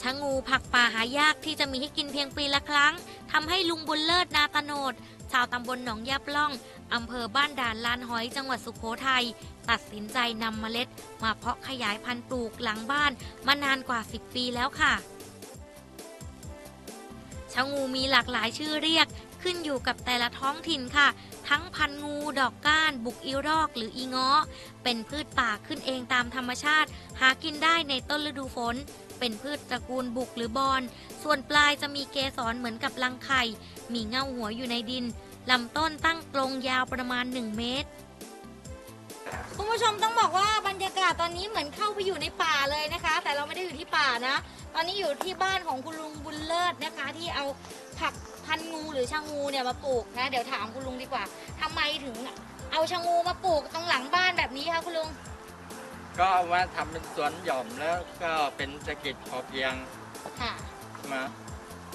ชะงูผักป่าหายากที่จะมีให้กินเพียงปีละครั้งทำให้ลุงบุญเลิศนาตโนด ชาวตำบลหนองยาปล่องอำเภอบ้านด่านลานหอยจังหวัดสุโขทัยตัดสินใจนำเมล็ด มาเพาะขยายพันธุ์ปลูกหลังบ้านมานานกว่า 10 ปีแล้วค่ะชะงูมีหลากหลายชื่อเรียกขึ้นอยู่กับแต่ละท้องถิ่นค่ะ ทั้งพันงูดอกก้าน บุกอีรอกหรืออีง้อ เป็นพืชป่าขึ้นเองตามธรรมชาติ หากินได้ในต้นฤดูฝน เป็นพืชตระกูลบุกหรือบอน ส่วนปลายจะมีเกสรเหมือนกับรังไข่ มีเง่าหัวอยู่ในดิน ลำต้นตั้งตรงยาวประมาณ 1 เมตร คุณผู้ชมต้องบอกว่าบรรยากาศตอนนี้เหมือนเข้าไปอยู่ในป่าเลยนะคะ แต่เราไม่ได้อยู่ที่ป่านะ ตอนนี้อยู่ที่บ้านของคุณลุงบุญเลิศนะคะ ที่เอาผักพันงูหรือชะงูเนี่ยมาปลูกนะ เดี๋ยวถามคุณลุงดีกว่าทำไมถึงเอาชะงูมาปลูกตรงหลังบ้านแบบนี้คะคุณลุง ก็เอามาทำเป็นสวนหย่อมแล้วก็เป็นเศรษฐกิจพอเพียงค่ะ มา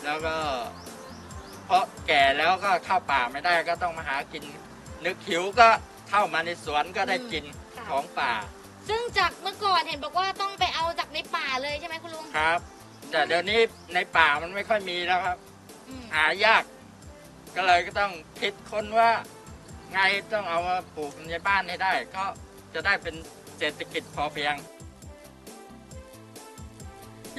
แล้วก็เพราะแก่แล้วก็เข้าป่าไม่ได้ก็ต้องมาหากิน นึกหิวก็เข้ามาในสวนก็ได้กินค่ะ ของป่าซึ่งจากเมื่อก่อนเห็นบอกว่าต้องไปเอาจากในป่าเลยใช่ไหมคุณลุงครับ แต่เดี๋ยวนี้ในป่ามันไม่ค่อยมีแล้วครับ อืมหายาก ก็เลยก็ต้องคิดค้นว่า ไงต้องเอามาปลูกในบ้านให้ได้ ก็จะได้เป็น เศรษฐกิจพอเพียง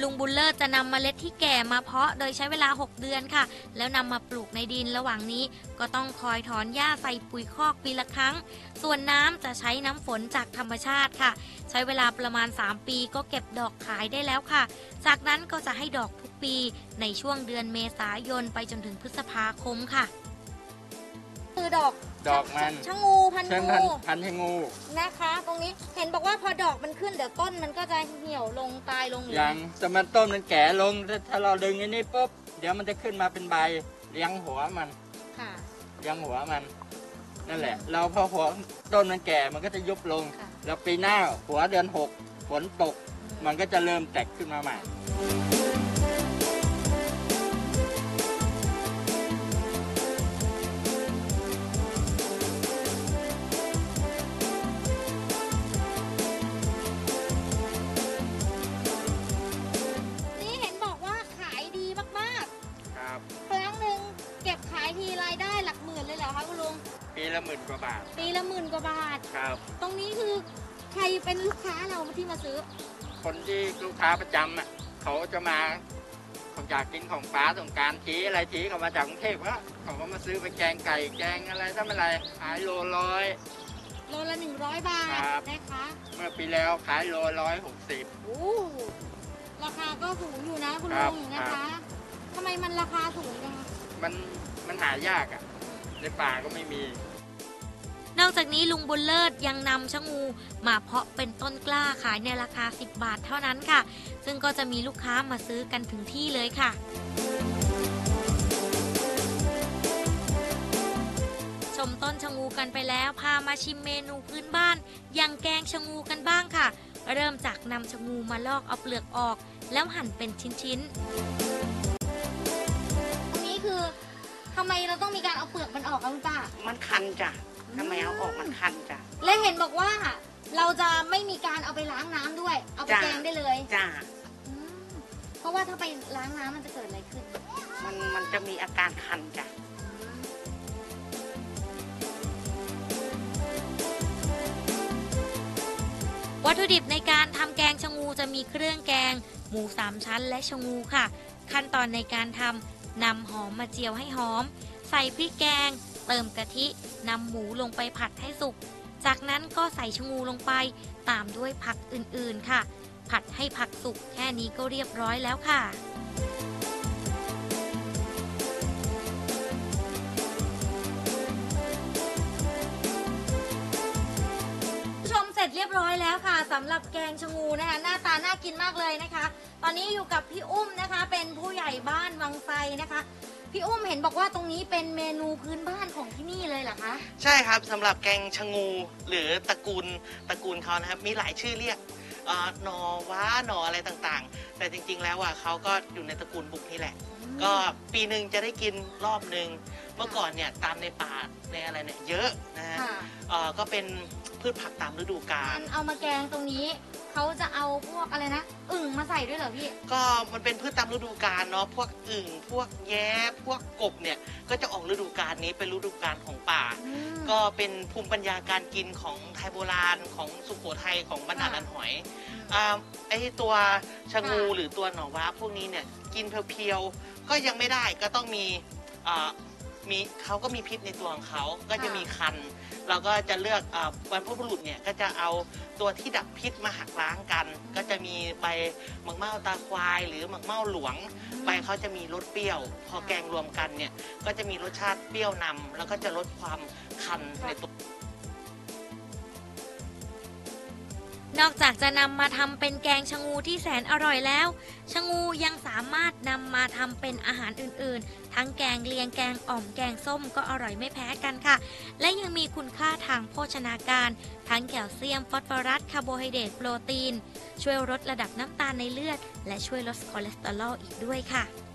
ลุงบุญเลิศจะนำเมล็ดที่แก่มาเพาะโดยใช้เวลา 6 เดือนค่ะ แล้วนำมาปลูกในดินระหว่างนี้ ก็ต้องคอยถอนหญ้าใส่ปุ๋ยคอกปีละครั้ง ส่วนน้ำจะใช้น้ำฝนจากธรรมชาติค่ะ ใช้เวลาประมาณ 3 ปีก็เก็บดอกขายได้แล้วค่ะ จากนั้นก็จะให้ดอกทุกปีในช่วงเดือนเมษายนไปจนถึงพฤษภาคมค่ะ คือดอกดอกมัน ชะงูพันเช่นงูพันพันให้งูนะคะ ตรงนี้เห็นบอกว่าพอดอกมันขึ้นเดี๋ยวต้นมันก็จะเหี่ยวลงตายลงหรือยังแต่มันต้นมันแก่ลงถ้าถ้าเราดึงอันนี้ปุ๊บเดี๋ยวมันจะขึ้นมาเป็นใบเลี้ยงหัวมันค่ะเลี้ยงหัวมัน นั่นแหละ เราพอหัวต้นมันแก่มันก็จะยุบลงค่ะแล้วปีหน้าหัวเดือนหกฝนตก มันก็จะเริ่มแตกขึ้นมาใหม่ รอคะคุณลุง ปีละหมื่นกว่าบาท ปีละหมื่นกว่าบาท ครับ ตรงนี้คือใครเป็นลูกค้าเราที่มาซื้อ คนที่ลูกค้าประจำอะเขาจะมาเขาอยากกินของป้าสงกรารทีอะไรทีเขามาจากกรุงเทพก็เขาก็มาซื้อไปแกงไก่แกงอะไรถ้าไม่อะไรขายโลร้อยโลละ100บาทครับนะคะ เมื่อปีแล้วขายโลร้อยหกสิบโอ้ราคาก็สูงอยู่นะคุณครัลุบงนะครัคะบทำไมมันราคาสูงจังคะมันมันหายากอะ ในป่าก็ไม่มี นอกจากนี้ลุงบุญเลิศยังนำชะงู มาเพาะเป็นต้นกล้าขายในราคา 10 บาทเท่านั้นค่ะ ซึ่งก็จะมีลูกค้ามาซื้อกันถึงที่เลยค่ะชมต้นชะงูกันไปแล้ว พามาชิมเมนูพื้นบ้านอย่างแกงชะงูกันบ้างค่ะ เริ่มจากนำชะงูมาลอกเอาเปลือกออก แล้วหั่นเป็นชิ้นๆ ทำไมเราต้องมีการเอาเปลือกมันออกคะคุณป้า มันคันจ้ะทำไมเอาออกมันคันจ้ะ และเห็นบอกว่า เราจะไม่มีการเอาไปล้างน้ำด้วย เอาไปจ้ะ แกงได้เลยจ้าอืมเพราะว่าถ้าไปล้างน้ำมันจะเกิดอะไรขึ้น มันมันจะมีอาการคันจ้ะ วัตถุดิบในการทำแกงชะงูจะมีเครื่องแกง หมูสามชั้นและชะงูค่ะ ขั้นตอนในการทำ นำหอมมาเจียวให้หอม ใส่พริกแกง เติมกะทินำหมูลงไปผัดให้สุก จากนั้นก็ใส่ชงูลงไป ตามด้วยผักอื่นๆค่ะ ผัดให้ผักสุกแค่นี้ก็เรียบร้อยแล้วค่ะชมเสร็จเรียบร้อยแล้วค่ะสำหรับแกงชะงูนะคะ หน้าตาน่ากินมากเลยนะคะ ตอนนี้อยู่กับพี่อุ้มนะคะ เป็นผู้ใหญ่บ้านวังไซนะคะ พี่อุ้มเห็นบอกว่าตรงนี้เป็นเมนูพื้นบ้านของที่นี่เลยเหรอคะ ใช่ครับสำหรับแกงชะงู หรือตระกูลตระกูลเขานะครับ มีหลายชื่อเรียกเอ่อหนอว้าหนออะไรต่างๆ แต่จริงๆแล้วอะเขาก็อยู่ในตระกูลบุกนี่แหละ ก็ปีหนึ่งจะได้กินรอบหนึ่งเมื่อก่อนเนี่ยตามในป่าในอะไรเนี่ยเยอะนะฮะค่ะ เอ่อก็เป็น พืชผักตามฤดูกามัลนเอามาแกงตรงนี้ เขาจะเอาพวกอะไรนะอึ่งมาใส่ด้วยเหรอพี่ ก็มันเป็นพืชตามฤดูกาลเนาะพวกอึ่งพวกแย้พวกกบเนี่ยก็จะออกฤดูกาลนี้เป็นฤดูกาลของป่าก็เป็นภูมิปัญญาการกินของไทยโบราณของสุโขทัยของบรรดานันหอยอ่าไอตัวชะงูค่ะ หรือตัวหน่อว้าพวกนี้เนี่ยกินเพียวๆก็ยังไม่ได้ก็ต้องมีอ่ามีเขาก็มีพิษในตัวของเขาก็จะมีคัน เราก็จะเลือกอาบรรพบุรุษเนี่ยก็จะเอาตัวที่ดับพิษมาหักล้างกัน ก็จะมีใบหมักเมาตาควาย หรือหมักเมาหลวงใบเขาจะมีรสเปรี้ยว พอแกงรวมกันเนี่ยก็จะมีรสชาติเปรี้ยวนำแล้วก็จะลดความคันในตัว นอกจากจะนำมาทำเป็นแกงชะงูที่แสนอร่อยแล้ว ชะงูยังสามารถนำมาทำเป็นอาหารอื่นๆ ทั้งแกงเลียงแกงอ่อมแกงส้มก็อร่อยไม่แพ้กันค่ะ และยังมีคุณค่าทางโภชนาการ ทั้งแคลเซียมฟอสฟอรัสคาร์โบไฮเดรตโปรตีน ช่วยลดระดับน้ำตาลในเลือด และช่วยลดคอเลสเตอรอลอีกด้วยค่ะ